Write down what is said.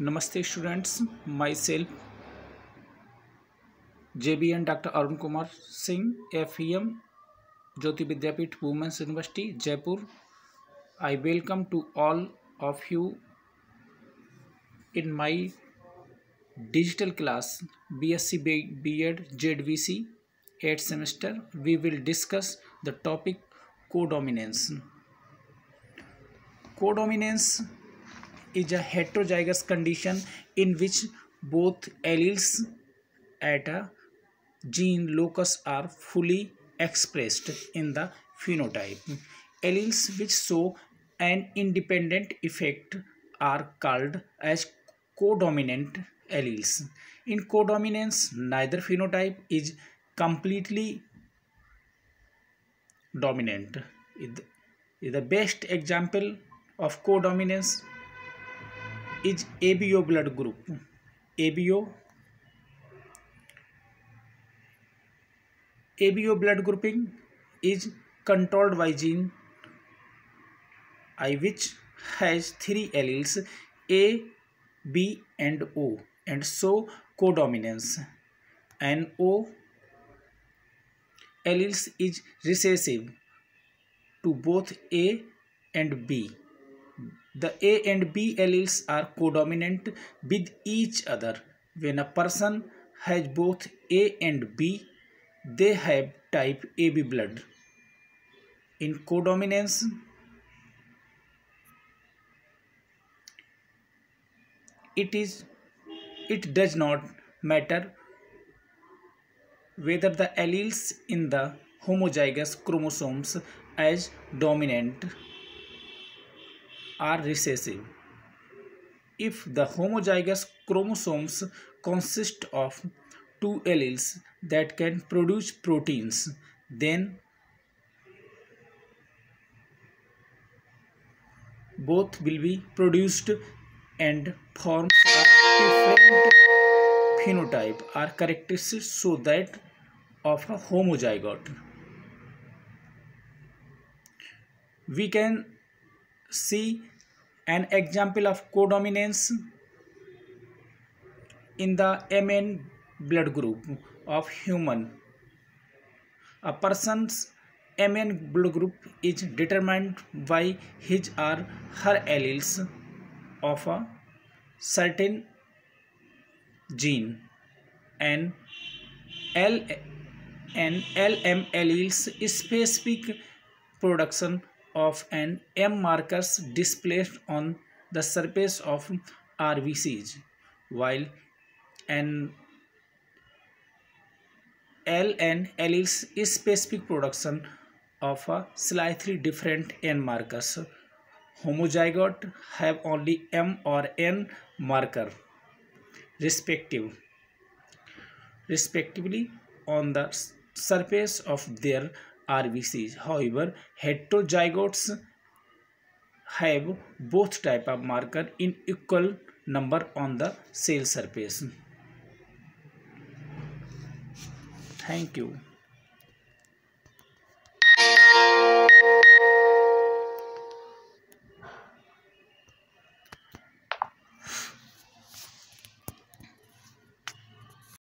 Namaste students myself J B N doctor Arun Kumar Singh F E M Jyoti Vidyapeeth women's university Jaipur I welcome to all of you in my digital class B S C B Ed Z V C eight semester we will discuss the topic codominance codominance is a heterozygous condition in which both alleles at a gene locus are fully expressed in the phenotype. Alleles which show an independent effect are called as codominant alleles. In codominance, neither phenotype is completely dominant. The best example of codominance is A B O blood group A B O A B O blood grouping is controlled by gene I which has three alleles A B and O and so codominance an O alleles is recessive to both A and B The A and B alleles are codominant with each other. When a person has both A and B, they have type AB blood. In codominance, it is it does not matter whether the alleles in the homozygous chromosomes as dominant are recessive. If the homozygous chromosomes consist of two alleles that can produce proteins, then both will be produced and forms a different phenotype are characteristics so that of a homozygote. We can see an example of codominance in the MN blood group of human. A person's MN blood group is determined by his or her alleles of a certain gene and L and LM alleles specific production of an M markers displayed on the surface of RBCs while an LN alleles is specific production of a slightly different N markers. Homozygote have only M or N marker respective respectively on the surface of their RBCs. However, heterozygotes have both type of marker in equal number on the cell surface. Thank you.